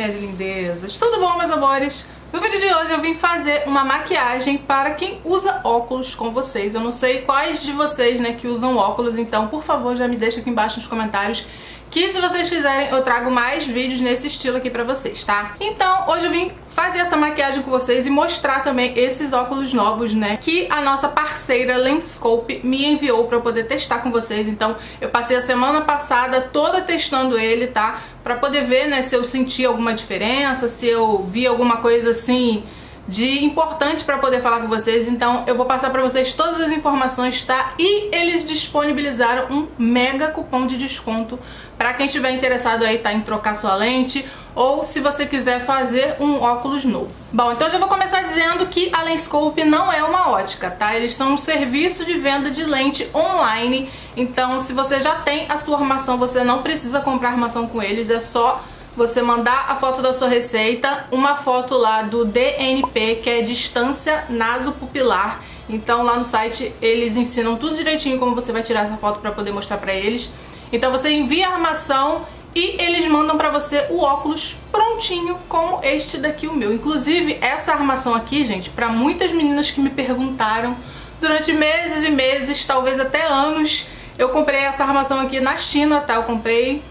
minhas lindezas! Tudo bom, meus amores? No vídeo de hoje eu vim fazer uma maquiagem para quem usa óculos com vocês. Eu não sei quais de vocês, né, que usam óculos, então por favor já me deixa aqui embaixo nos comentários que se vocês quiserem eu trago mais vídeos nesse estilo aqui pra vocês, tá? Então hoje eu vim fazer essa maquiagem com vocês e mostrar também esses óculos novos, né, que a nossa parceira Lenscope me enviou pra eu poder testar com vocês. Então eu passei a semana passada toda testando ele, tá? Pra poder ver, né, se eu senti alguma diferença, se eu vi alguma coisa assim de importante para poder falar com vocês, então eu vou passar para vocês todas as informações, tá? E eles disponibilizaram um mega cupom de desconto para quem estiver interessado aí tá em trocar sua lente ou se você quiser fazer um óculos novo. Bom, então já vou começar dizendo que a Lenscope não é uma ótica, tá? Eles são um serviço de venda de lente online, então se você já tem a sua armação, você não precisa comprar armação com eles, é só você mandar a foto da sua receita, uma foto lá do DNP, que é distância nasopupilar. Então lá no site eles ensinam tudo direitinho como você vai tirar essa foto para poder mostrar para eles. Então você envia a armação e eles mandam pra você o óculos prontinho, como este daqui, o meu. Inclusive, essa armação aqui, gente, pra muitas meninas que me perguntaram durante meses e meses, talvez até anos, eu comprei essa armação aqui na China, tá? Eu comprei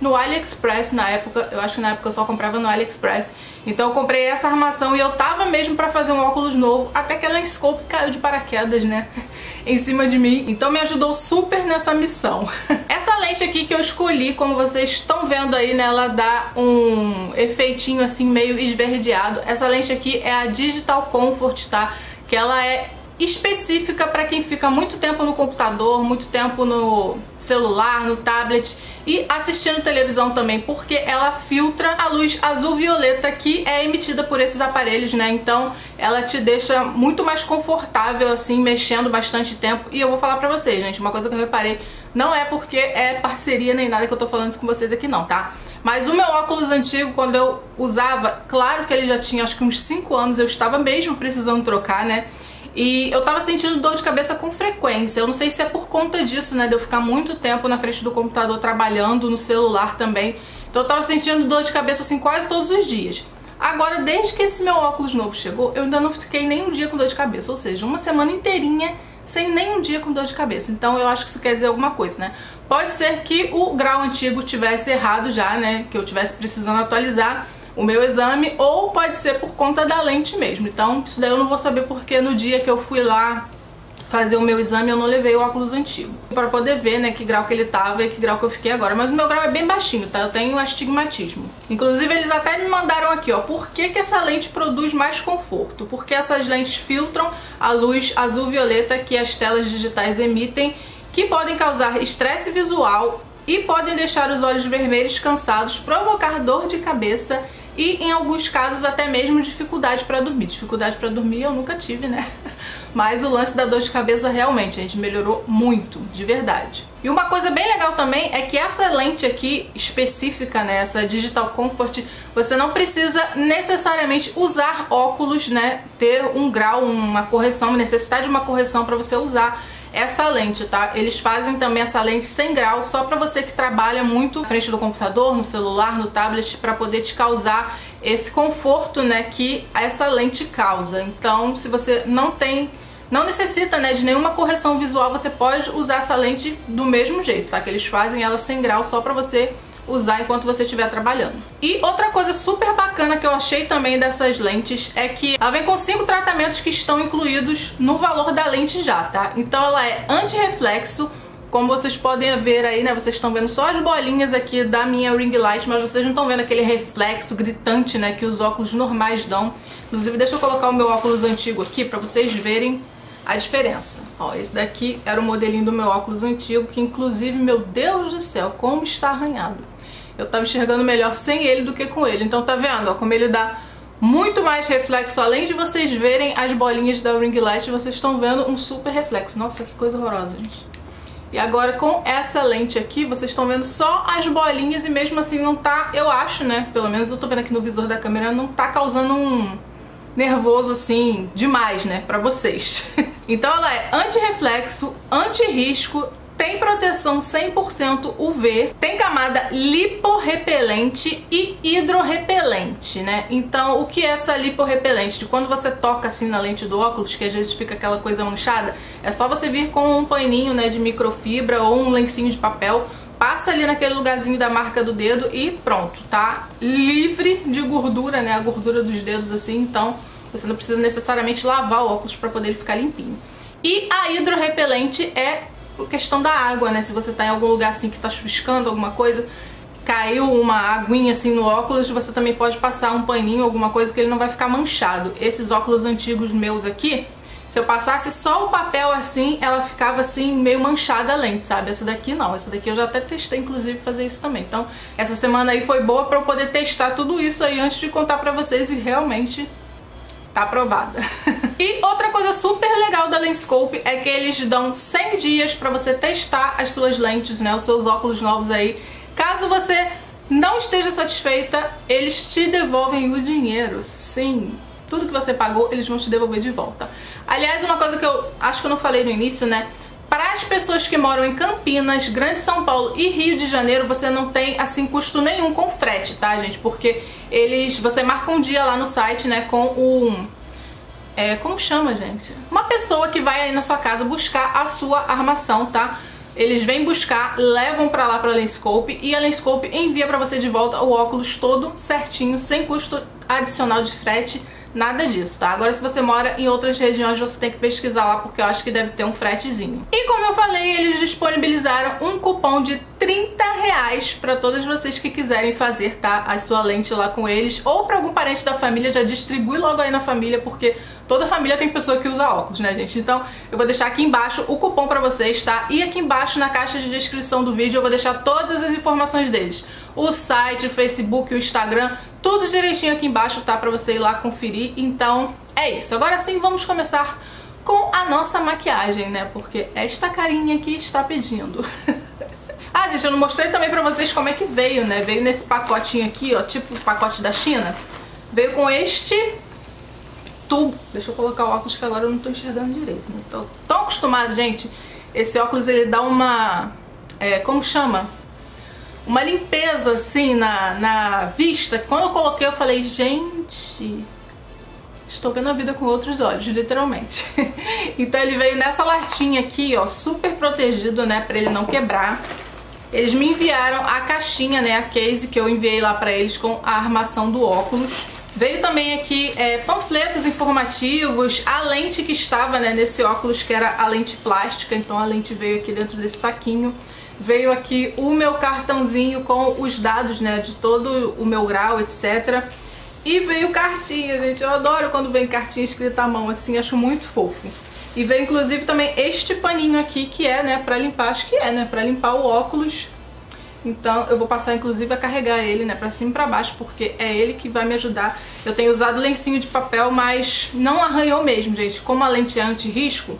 no AliExpress na época, eu acho que na época eu só comprava no AliExpress. Então eu comprei essa armação e eu tava mesmo pra fazer um óculos novo, até que a Lenscope caiu de paraquedas, né, em cima de mim. Então me ajudou super nessa missão. Essa lente aqui que eu escolhi, como vocês estão vendo aí, né, ela dá um efeitinho assim meio esverdeado. Essa lente aqui é a Digital Comfort, tá? Que ela é específica para quem fica muito tempo no computador, muito tempo no celular, no tablet e assistindo televisão também, porque ela filtra a luz azul-violeta que é emitida por esses aparelhos, né? Então ela te deixa muito mais confortável assim, mexendo bastante tempo. E eu vou falar pra vocês, gente, uma coisa que eu reparei, não é porque é parceria nem nada que eu tô falando isso com vocês aqui não, tá? Mas o meu óculos antigo, quando eu usava, claro que ele já tinha acho que uns 5 anos, eu estava mesmo precisando trocar, né? E eu tava sentindo dor de cabeça com frequência. Eu não sei se é por conta disso, né? De eu ficar muito tempo na frente do computador trabalhando, no celular também. Então eu tava sentindo dor de cabeça assim quase todos os dias. Agora, desde que esse meu óculos novo chegou, eu ainda não fiquei nem um dia com dor de cabeça. Ou seja, uma semana inteirinha sem nem um dia com dor de cabeça. Então eu acho que isso quer dizer alguma coisa, né? Pode ser que o grau antigo tivesse errado já, né? Que eu tivesse precisando atualizar o meu exame, ou pode ser por conta da lente mesmo. Então, isso daí eu não vou saber porque no dia que eu fui lá fazer o meu exame eu não levei o óculos antigo. Para poder ver, né, que grau que ele tava e que grau que eu fiquei agora. Mas o meu grau é bem baixinho, tá? Eu tenho astigmatismo. Inclusive eles até me mandaram aqui, ó, por que que essa lente produz mais conforto? Porque essas lentes filtram a luz azul-violeta que as telas digitais emitem, que podem causar estresse visual e podem deixar os olhos vermelhos cansados, provocar dor de cabeça e em alguns casos até mesmo dificuldade para dormir. Dificuldade para dormir eu nunca tive, né? Mas o lance da dor de cabeça realmente, gente, melhorou muito, de verdade. E uma coisa bem legal também é que essa lente aqui específica, né, essa Digital Comfort, você não precisa necessariamente usar óculos, né, ter um grau, uma correção, necessidade de uma correção para você usar essa lente, tá? Eles fazem também essa lente 100 graus só para você que trabalha muito na frente do computador, no celular, no tablet, para poder te causar esse conforto, né, que essa lente causa. Então, se você não tem não necessita né, de nenhuma correção visual, você pode usar essa lente do mesmo jeito, tá? Que eles fazem ela 100 graus só pra você usar enquanto você estiver trabalhando. E outra coisa super bacana que eu achei também dessas lentes é que ela vem com cinco tratamentos que estão incluídos no valor da lente já, tá? Então ela é anti-reflexo, como vocês podem ver aí, né, vocês estão vendo só as bolinhas aqui da minha ring light, mas vocês não estão vendo aquele reflexo gritante, né, que os óculos normais dão. Inclusive, deixa eu colocar o meu óculos antigo aqui pra vocês verem a diferença. Ó, esse daqui era o modelinho do meu óculos antigo, que inclusive, meu Deus do céu, como está arranhado eu tava enxergando melhor sem ele do que com ele. Então tá vendo, ó, como ele dá muito mais reflexo. Além de vocês verem as bolinhas da ring light, vocês estão vendo um super reflexo. Nossa, que coisa horrorosa, gente. E agora com essa lente aqui, vocês estão vendo só as bolinhas e mesmo assim não tá, eu acho, né, pelo menos eu tô vendo aqui no visor da câmera, não tá causando um nervoso assim demais, né, pra vocês. então ela é anti-reflexo, anti-risco, tem proteção 100% UV, tem camada liporrepelente e hidrorrepelente, né? Então, o que é essa liporrepelente? De quando você toca assim na lente do óculos, que às vezes fica aquela coisa manchada, é só você vir com um paninho, né, de microfibra ou um lencinho de papel, passa ali naquele lugarzinho da marca do dedo e pronto, tá? Livre de gordura, né? A gordura dos dedos assim, então você não precisa necessariamente lavar o óculos para poder ele ficar limpinho. E a hidrorrepelente é questão da água, né? Se você tá em algum lugar assim que tá chuviscando alguma coisa, caiu uma aguinha assim no óculos, você também pode passar um paninho, alguma coisa que ele não vai ficar manchado. Esses óculos antigos meus aqui, se eu passasse só o papel assim, ela ficava assim meio manchada a lente, sabe? Essa daqui não, essa daqui eu já até testei inclusive fazer isso também. Então, essa semana aí foi boa para eu poder testar tudo isso aí antes de contar para vocês e realmente tá aprovada. e outra coisa super legal da Lenscope é que eles dão 100 dias para você testar as suas lentes, né, os seus óculos novos aí. Caso você não esteja satisfeita, eles te devolvem o dinheiro. Sim, tudo que você pagou, eles vão te devolver de volta. Aliás, uma coisa que eu acho que eu não falei no início, né? Para as pessoas que moram em Campinas, Grande São Paulo e Rio de Janeiro, você não tem assim custo nenhum com frete, tá, gente? Porque eles, você marca um dia lá no site, né, com o é, como chama, gente? Uma pessoa que vai aí na sua casa buscar a sua armação, tá? Eles vêm buscar, levam pra lá pra Lenscope e a Lenscope envia pra você de volta o óculos todo certinho, sem custo adicional de frete Nada disso, tá? Agora se você mora em outras regiões, você tem que pesquisar lá, porque eu acho que deve ter um fretezinho. E como eu falei, eles disponibilizaram um cupom de 30 reais pra todas vocês que quiserem fazer, tá? A sua lente lá com eles, ou pra algum parente da família, já distribui logo aí na família, porque toda família tem pessoa que usa óculos, né, gente? Então eu vou deixar aqui embaixo o cupom pra vocês, tá? E aqui embaixo na caixa de descrição do vídeo eu vou deixar todas as informações deles. O site, o Facebook, o Instagram, tudo direitinho aqui embaixo, tá? Pra você ir lá conferir. Então, é isso. Agora sim, vamos começar com a nossa maquiagem, né? Porque esta carinha aqui está pedindo. ah, gente, eu não mostrei também pra vocês como é que veio, né? Veio nesse pacotinho aqui, ó, tipo o pacote da China. Veio com este tubo. Deixa eu colocar o óculos que agora eu não tô enxergando direito. Não tô tão acostumado, gente. Esse óculos, ele dá uma... É, como chama? Uma limpeza assim na, na vista. Quando eu coloquei eu falei, gente, estou vendo a vida com outros olhos, literalmente. então ele veio nessa latinha aqui, ó, super protegido, né, pra ele não quebrar. Eles me enviaram a caixinha, né, a case que eu enviei lá pra eles com a armação do óculos. Veio também aqui é, panfletos informativos, a lente que estava né, nesse óculos, que era a lente plástica, então a lente veio aqui dentro desse saquinho veio aqui o meu cartãozinho com os dados, né, de todo o meu grau, etc. E veio cartinha, gente. Eu adoro quando vem cartinha escrita à mão, assim, acho muito fofo. E veio inclusive também este paninho aqui, que é, né, pra limpar, acho que é, né, pra limpar o óculos. Então eu vou passar inclusive a carregar ele, né, pra cima e pra baixo, porque é ele que vai me ajudar. Eu tenho usado lencinho de papel, mas não arranhou mesmo, gente. Como a lente é anti-risco,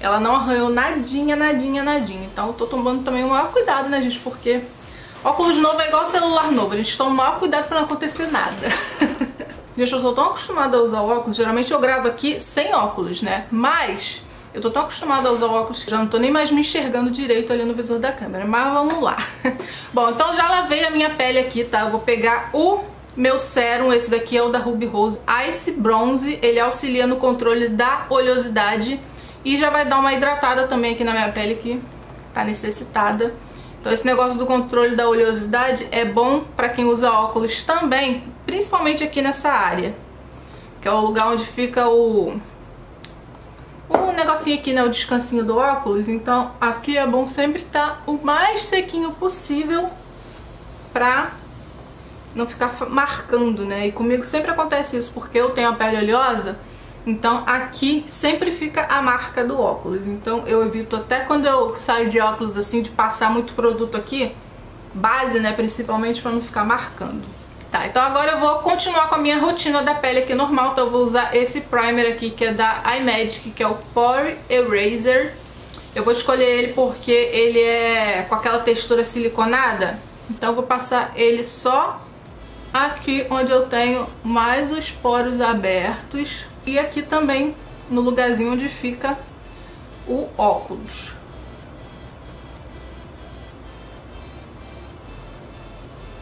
ela não arranhou nadinha, nadinha, nadinha. Então eu tô tomando também o maior cuidado, né, gente? Porque óculos novo é igual celular novo. A gente toma o maior cuidado pra não acontecer nada. gente, eu sou tão acostumada a usar óculos. Geralmente eu gravo aqui sem óculos, né? Mas... Eu tô tão acostumada a usar óculos que já não tô nem mais me enxergando direito ali no visor da câmera. Mas vamos lá. Bom, então já lavei a minha pele aqui, tá? Eu vou pegar o meu sérum, esse daqui é o da Ruby Rose Ice Bronze. Ele auxilia no controle da oleosidade e já vai dar uma hidratada também aqui na minha pele que tá necessitada. Então esse negócio do controle da oleosidade é bom pra quem usa óculos também, principalmente aqui nessa área. Que é o lugar onde fica o... O negocinho aqui, né, o descansinho do óculos. Então aqui é bom sempre estar tá o mais sequinho possível pra não ficar marcando, né? E comigo sempre acontece isso, porque eu tenho a pele oleosa então aqui sempre fica a marca do óculos. Então eu evito até quando eu saio de óculos assim de passar muito produto aqui, base, né, principalmente para não ficar marcando. Tá, então agora eu vou continuar com a minha rotina da pele aqui normal, então eu vou usar esse primer aqui que é da iMagic, que é o Pore Eraser. Eu vou escolher ele porque ele é com aquela textura siliconada, então eu vou passar ele só aqui onde eu tenho mais os poros abertos e aqui também, no lugarzinho onde fica o óculos.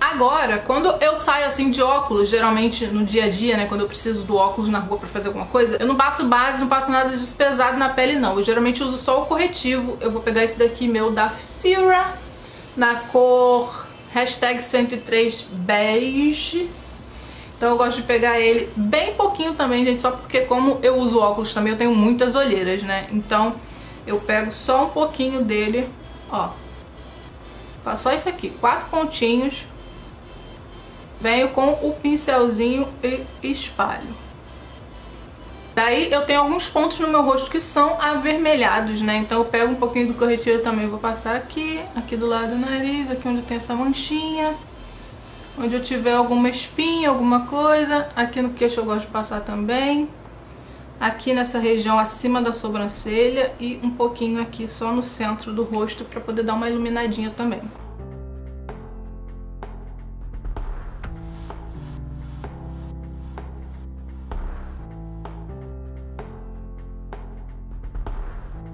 Agora, quando eu saio assim de óculos, geralmente no dia a dia, né, quando eu preciso do óculos na rua para fazer alguma coisa, eu não passo base, não passo nada despesado pesado na pele não. Eu geralmente uso só o corretivo. Eu vou pegar esse daqui meu da Fira na cor 103 beige. Então eu gosto de pegar ele bem pouquinho também, gente, só porque como eu uso óculos também, eu tenho muitas olheiras, né? Então eu pego só um pouquinho dele, ó. Faço só isso aqui, quatro pontinhos. Venho com o pincelzinho e espalho. Daí eu tenho alguns pontos no meu rosto que são avermelhados, né? Então eu pego um pouquinho do corretivo também, vou passar aqui, aqui do lado do nariz, aqui onde tem essa manchinha. Onde eu tiver alguma espinha, alguma coisa. Aqui no queixo eu gosto de passar também. Aqui nessa região acima da sobrancelha e um pouquinho aqui só no centro do rosto para poder dar uma iluminadinha também.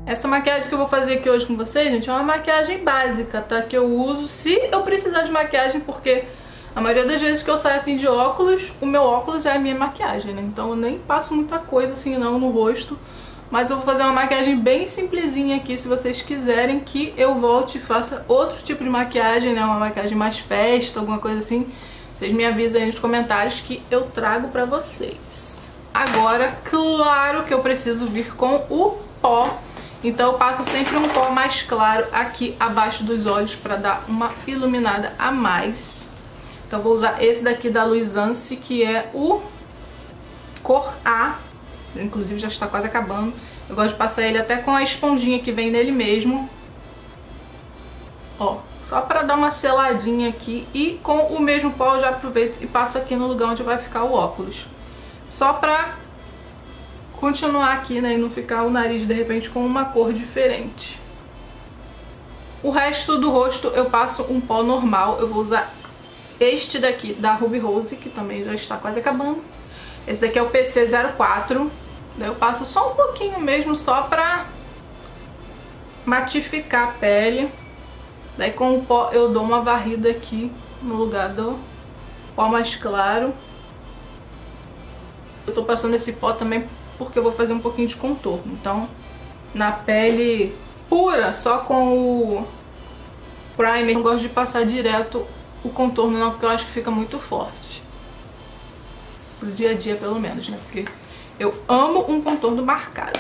Essa maquiagem que eu vou fazer aqui hoje com vocês, gente, é uma maquiagem básica, tá? Que eu uso se eu precisar de maquiagem, porque a maioria das vezes que eu saio assim de óculos, o meu óculos é a minha maquiagem, né? Então eu nem passo muita coisa assim não no rosto. Mas eu vou fazer uma maquiagem bem simplesinha aqui, se vocês quiserem que eu volte e faça outro tipo de maquiagem, né? Uma maquiagem mais festa, alguma coisa assim. Vocês me avisem aí nos comentários que eu trago pra vocês. Agora, claro que eu preciso vir com o pó então eu passo sempre um pó mais claro aqui abaixo dos olhos para dar uma iluminada a mais. Então vou usar esse daqui da Luisance, que é o cor A. Inclusive já está quase acabando. Eu gosto de passar ele até com a esponjinha que vem nele mesmo. Ó, só para dar uma seladinha aqui. E com o mesmo pó eu já aproveito e passo aqui no lugar onde vai ficar o óculos. Só para continuar aqui, né, e não ficar o nariz de repente com uma cor diferente. O resto do rosto eu passo um pó normal, eu vou usar este daqui da Ruby Rose, que também já está quase acabando. Esse daqui é o PC04, daí eu passo só um pouquinho mesmo, só pra matificar a pele. Daí com o pó eu dou uma varrida aqui no lugar do pó mais claro. Eu tô passando esse pó também porque eu vou fazer um pouquinho de contorno. Então, na pele pura, só com o primer, não gosto de passar direto o contorno não, porque eu acho que fica muito forte. Pro dia a dia, pelo menos, né? Porque eu amo um contorno marcado.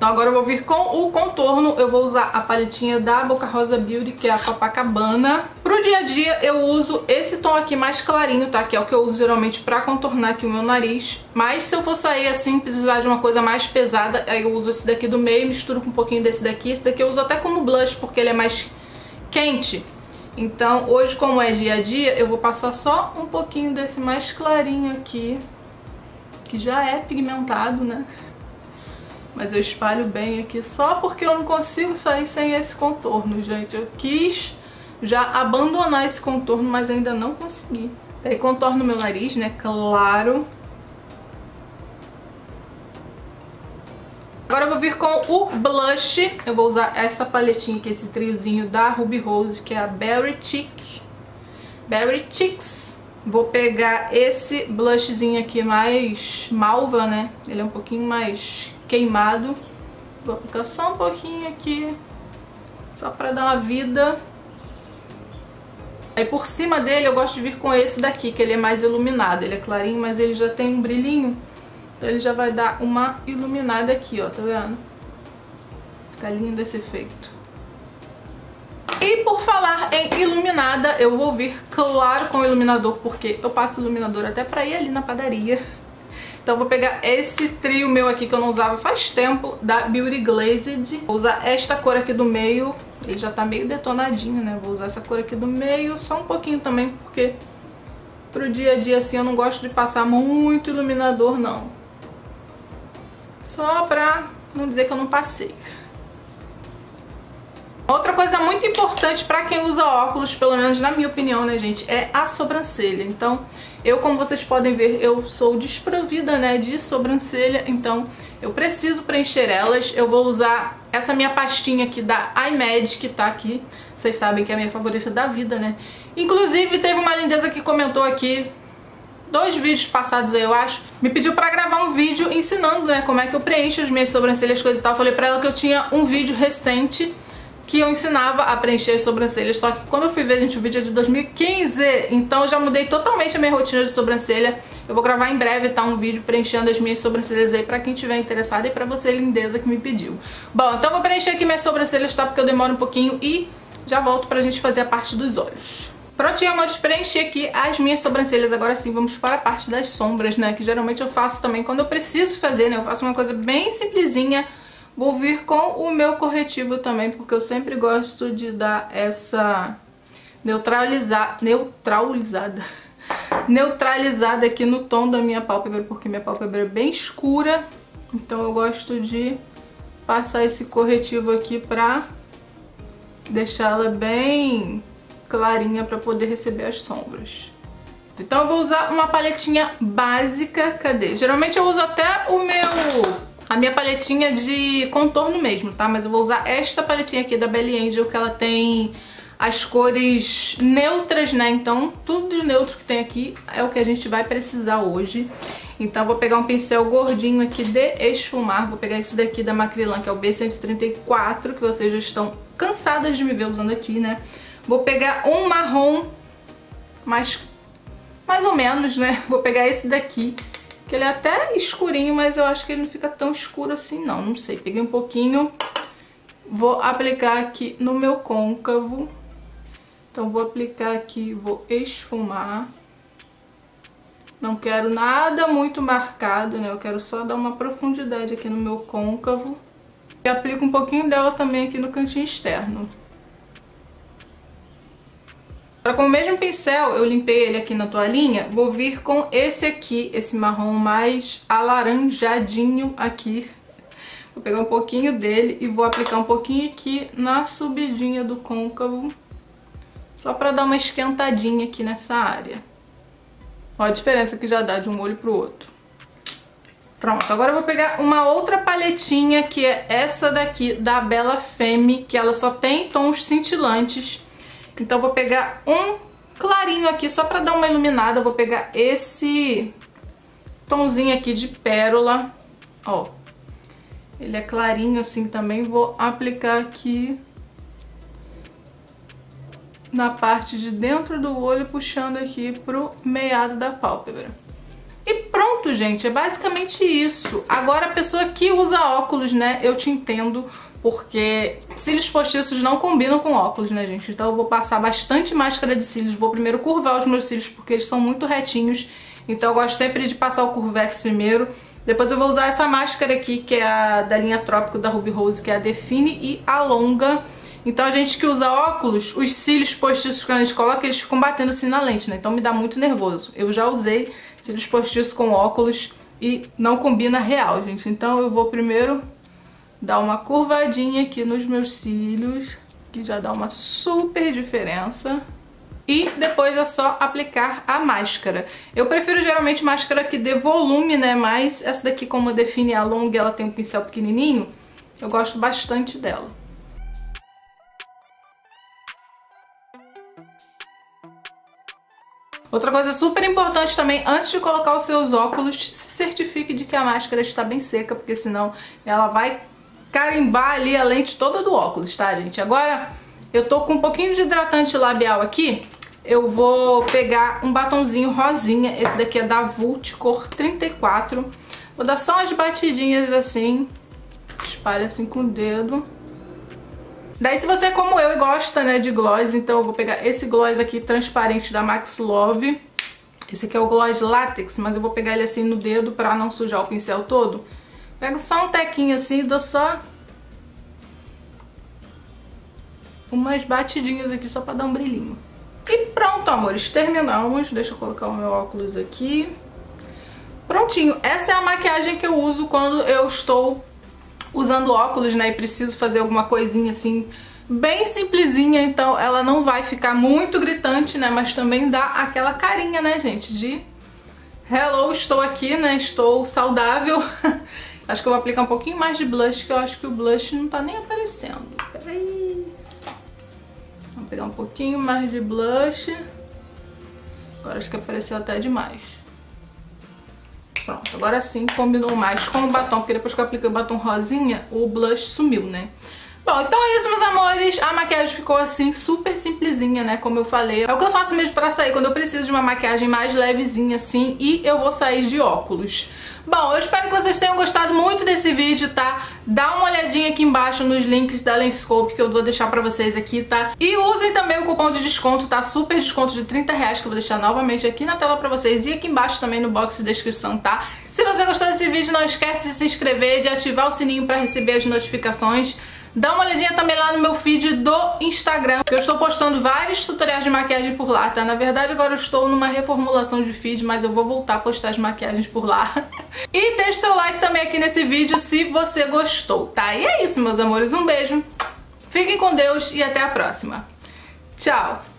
Então agora eu vou vir com o contorno, eu vou usar a paletinha da Boca Rosa Beauty, que é a Copacabana. Pro dia a dia eu uso esse tom aqui mais clarinho, tá? Que é o que eu uso geralmente pra contornar aqui o meu nariz. Mas se eu for sair assim, precisar de uma coisa mais pesada, aí eu uso esse daqui do meio, misturo com um pouquinho desse daqui. Esse daqui eu uso até como blush, porque ele é mais quente. Então hoje, como é dia a dia, eu vou passar só um pouquinho desse mais clarinho aqui, que já é pigmentado, né? Mas eu espalho bem aqui só porque eu não consigo sair sem esse contorno, gente. Eu quis já abandonar esse contorno, mas ainda não consegui. Aí contorno meu nariz, né? Claro. Agora eu vou vir com o blush. Eu vou usar essa paletinha aqui, esse triozinho da Ruby Rose, que é a Berry Cheek. Berry Cheeks. Vou pegar esse blushzinho aqui mais malva, né? Ele é um pouquinho mais queimado. Vou aplicar só um pouquinho aqui, só pra dar uma vida. Aí por cima dele eu gosto de vir com esse daqui, que ele é mais iluminado. Ele é clarinho, mas ele já tem um brilhinho. Então ele já vai dar uma iluminada aqui, ó, tá vendo? Fica lindo esse efeito. E por falar em iluminada, eu vou vir claro com iluminador, porque eu passo iluminador até pra ir ali na padaria. Então vou pegar esse trio meu aqui que eu não usava faz tempo, da Beauty Glazed. Vou usar esta cor aqui do meio, ele já tá meio detonadinho, né? Vou usar essa cor aqui do meio, só um pouquinho também, porque pro dia a dia assim eu não gosto de passar muito iluminador, não. Só pra não dizer que eu não passei. Outra coisa muito importante pra quem usa óculos, pelo menos na minha opinião, né, gente, é a sobrancelha. Então, eu, como vocês podem ver, eu sou desprovida, né, de sobrancelha, então Eu preciso preencher elas. Eu vou usar essa minha pastinha aqui da iMed, que tá aqui. Vocês sabem que é a minha favorita da vida, né? Inclusive, teve uma lindeza que comentou aqui dois vídeos passados eu acho, me pediu pra gravar um vídeo ensinando, né, como é que eu preencho as minhas sobrancelhas, coisas e tal. Eu falei pra ela que eu tinha um vídeo recente que eu ensinava a preencher as sobrancelhas, só que quando eu fui ver, gente, o vídeo é de 2015, então eu já mudei totalmente a minha rotina de sobrancelha. Eu vou gravar em breve, tá, um vídeo preenchendo as minhas sobrancelhas aí pra quem tiver interessado e pra você, lindeza, que me pediu. Bom, então eu vou preencher aqui minhas sobrancelhas, tá, porque eu demoro um pouquinho e já volto pra gente fazer a parte dos olhos. Prontinho, amores, preenchi aqui as minhas sobrancelhas. Agora sim, vamos para a parte das sombras, né? Que geralmente eu faço também quando eu preciso fazer, né? Eu faço uma coisa bem simplesinha. Vou vir com o meu corretivo também, porque eu sempre gosto de dar essa neutralizar, neutralizada, neutralizada aqui no tom da minha pálpebra, porque minha pálpebra é bem escura. Então eu gosto de passar esse corretivo aqui pra deixá-la bem clarinha para poder receber as sombras. Então eu vou usar uma paletinha básica, cadê? Geralmente eu uso até o meu... A minha paletinha de contorno mesmo, tá? Mas eu vou usar esta paletinha aqui da Belly Angel, que ela tem as cores neutras, né? Então tudo de neutro que tem aqui é o que a gente vai precisar hoje. Então vou pegar um pincel gordinho aqui de esfumar, vou pegar esse daqui da Macrylan, que é o B134, que vocês já estão cansadas de me ver usando aqui, né? Vou pegar um marrom mais, mais ou menos, né? Vou pegar esse daqui, que ele é até escurinho, mas eu acho que ele não fica tão escuro assim não, não sei. Peguei um pouquinho, vou aplicar aqui no meu côncavo. Então vou aplicar aqui, vou esfumar. Não quero nada muito marcado, né? Eu quero só dar uma profundidade aqui no meu côncavo. E aplico um pouquinho dela também aqui no cantinho externo. Agora com o mesmo pincel, eu limpei ele aqui na toalhinha, vou vir com esse aqui, esse marrom mais alaranjadinho aqui. Vou pegar um pouquinho dele e vou aplicar um pouquinho aqui na subidinha do côncavo, só pra dar uma esquentadinha aqui nessa área. Olha a diferença que já dá de um olho pro outro. Pronto, agora eu vou pegar uma outra paletinha, que é essa daqui, da Bella Femme, que ela só tem tons cintilantes. Então vou pegar um clarinho aqui, só pra dar uma iluminada. Vou pegar esse tomzinho aqui de pérola, ó. Ele é clarinho assim também. Vou aplicar aqui na parte de dentro do olho, puxando aqui pro meado da pálpebra. E pronto, gente, é basicamente isso. Agora a pessoa que usa óculos, né, eu te entendo, porque cílios postiços não combinam com óculos, né, gente? Então eu vou passar bastante máscara de cílios. Vou primeiro curvar os meus cílios porque eles são muito retinhos. Então eu gosto sempre de passar o Curvex primeiro. Depois eu vou usar essa máscara aqui, que é a da linha Trópico da Ruby Rose, que é a Define e Alonga. Então a gente que usa óculos, os cílios postiços que a gente coloca, eles ficam batendo assim na lente, né? Então me dá muito nervoso. Eu já usei cílios postiços com óculos e não combina real, gente. Então eu vou primeiro dar uma curvadinha aqui nos meus cílios, que já dá uma super diferença. E depois é só aplicar a máscara. Eu prefiro geralmente máscara que dê volume, né? Mas essa daqui, como define a longa ela tem um pincel pequenininho, eu gosto bastante dela. Outra coisa super importante também, antes de colocar os seus óculos, se certifique de que a máscara está bem seca, porque senão ela vai carimbar ali a lente toda do óculos, tá, gente? Agora, eu tô com um pouquinho de hidratante labial aqui. Eu vou pegar um batonzinho rosinha. Esse daqui é da Vult, cor 34. Vou dar só umas batidinhas assim. Espalha assim com o dedo. Daí se você é como eu e gosta, né, de gloss, então eu vou pegar esse gloss aqui transparente da Max Love. Esse aqui é o gloss látex, mas eu vou pegar ele assim no dedo pra não sujar o pincel todo. Pego só um tequinho assim e dou só umas batidinhas aqui só pra dar um brilhinho. E pronto, amores, terminamos. Deixa eu colocar o meu óculos aqui. Prontinho. Essa é a maquiagem que eu uso quando eu estou usando óculos, né, e preciso fazer alguma coisinha assim bem simplesinha, então ela não vai ficar muito gritante, né, mas também dá aquela carinha, né, gente, de hello, estou aqui, né, estou saudável. Acho que eu vou aplicar um pouquinho mais de blush, que eu acho que o blush não tá nem aparecendo. Peraí. Vamos pegar um pouquinho mais de blush. Agora acho que apareceu até demais. Pronto, agora sim combinou mais com o batom, porque depois que eu apliquei o batom rosinha, o blush sumiu, né? Bom, então é isso, meus amores. A maquiagem ficou assim, super simplesinha, né? Como eu falei. É o que eu faço mesmo pra sair, quando eu preciso de uma maquiagem mais levezinha, assim, e eu vou sair de óculos. Bom, eu espero que vocês tenham gostado muito desse vídeo, tá? Dá uma olhadinha aqui embaixo nos links da Lenscope que eu vou deixar pra vocês aqui, tá? E usem também o cupom de desconto, tá? Super desconto de 30 reais que eu vou deixar novamente aqui na tela pra vocês e aqui embaixo também no box de descrição, tá? Se você gostou desse vídeo, não esquece de se inscrever, de ativar o sininho pra receber as notificações. Dá uma olhadinha também lá no meu feed do Instagram, que eu estou postando vários tutoriais de maquiagem por lá, tá? Na verdade agora eu estou numa reformulação de feed, mas eu vou voltar a postar as maquiagens por lá. e deixe seu like também aqui nesse vídeo se você gostou, tá? E é isso, meus amores. Um beijo, fiquem com Deus e até a próxima. Tchau!